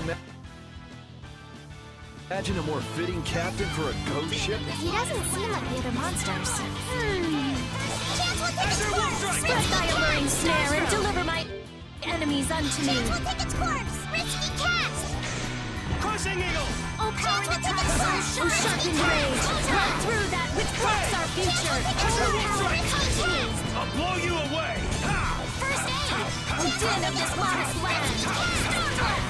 Can you ima- imagine a more fitting captain for a ghost ship? He doesn't seem like the other monsters. Hmm. Azure Wolf Strike! Spread thy alluring snare and deliver my enemies unto me. Chance will take its course. Risky cast. Crushing Eagle! Oh, power that tries so sharpen rage. Run through that which blocks our future. Oh, power, come to me. I'll blow you away! Ha! First aid. Oh, din of this modest land.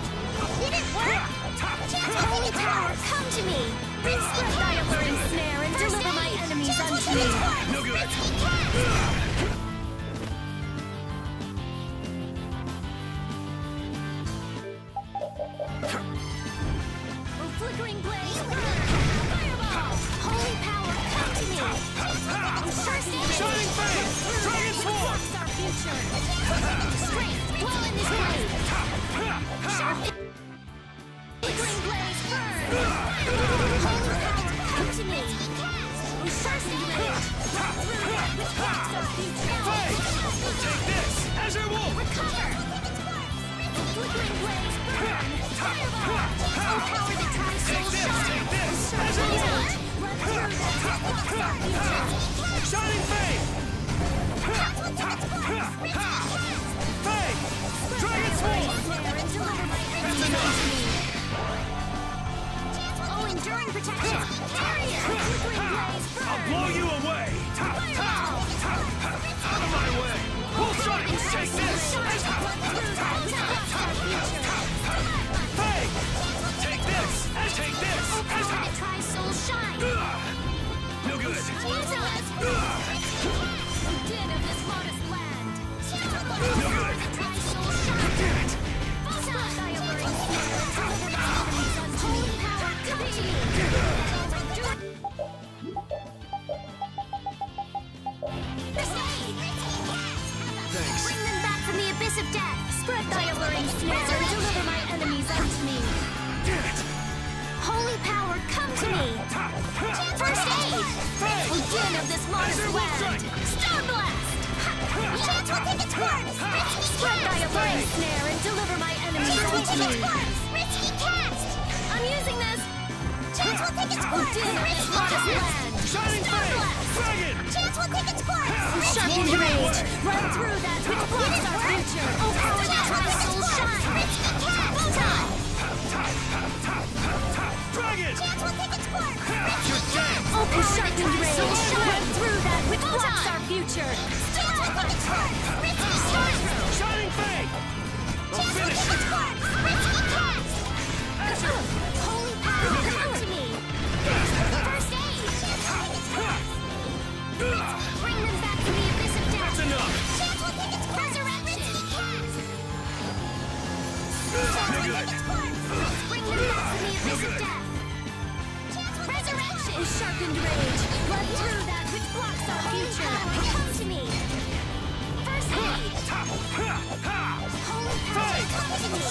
Holy power, come to me. Spread thy alluring snare and deliver my protection. Blaze. I'll blow you away! Thanks. Bring them back from the abyss of death. Spread thy alluring snare and deliver my enemies unto me. Holy power, come to me. First aid. Din of this Wolf land. Star blast. Spread thy alluring snare and deliver my enemies unto me. Strike. I'm using this. Oh, din of this modest land. Shining Star Flame! blast. Dragon! Oh, sharpened blow you rage. Run through that which blocks our future. Oh, power that tries soul shine. Photon. Dragon! You're dead! Sharpened rage. Run through that which blocks our future. Shining Oh, rage. Run through that which blocks our future. Come to me. First aid. Holy power, come to me.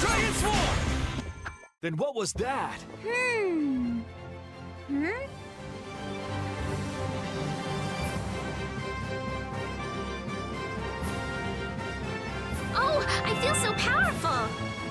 Dragon Swarm! Then what was that? Hmm. Hmm? Oh, I feel so powerful!